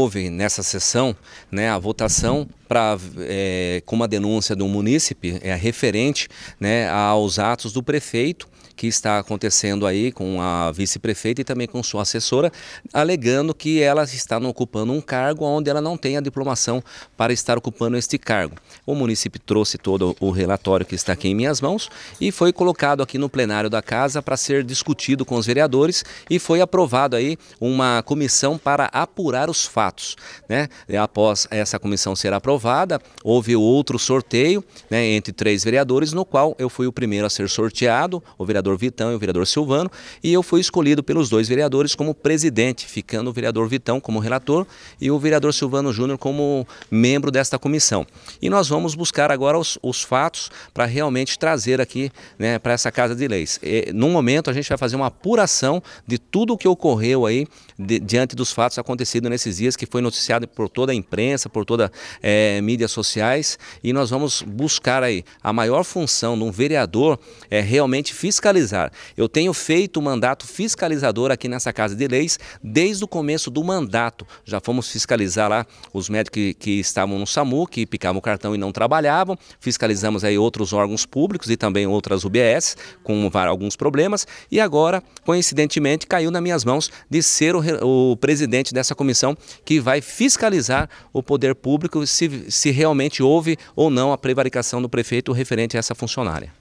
Houve nessa sessão né, a votação para é, com uma denúncia do munícipe é, referente né, aos atos do prefeito que está acontecendo aí com a vice-prefeita e também com sua assessora, alegando que ela está ocupando um cargo onde ela não tem a diplomação para estar ocupando este cargo. O município trouxe todo o relatório que está aqui em minhas mãos e foi colocado aqui no plenário da casa para ser discutido com os vereadores e foi aprovado aí uma comissão para apurar os fatos. Né? Após essa comissão ser aprovada, houve outro sorteio né, entre três vereadores, no qual eu fui o primeiro a ser sorteado, o vereador vereador Vitão e o vereador Silvano, e eu fui escolhido pelos dois vereadores como presidente, ficando o vereador Vitão como relator e o vereador Silvano Júnior como membro desta comissão. E nós vamos buscar agora os, os fatos para realmente trazer aqui né, para essa Casa de Leis. E, no momento a gente vai fazer uma apuração de tudo o que ocorreu aí de, diante dos fatos acontecidos nesses dias, que foi noticiado por toda a imprensa, por toda é, mídias sociais, e nós vamos buscar aí a maior função de um vereador é realmente fiscalizar fiscalizar. Eu tenho feito o mandato fiscalizador aqui nessa Casa de Leis desde o começo do mandato. Já fomos fiscalizar lá os médicos que, que estavam no SAMU, que picavam o cartão e não trabalhavam. Fiscalizamos aí outros órgãos públicos e também outras UBS com alguns problemas. E agora, coincidentemente, caiu nas minhas mãos de ser o, o presidente dessa comissão que vai fiscalizar o poder público se, se realmente houve ou não a prevaricação do prefeito referente a essa funcionária.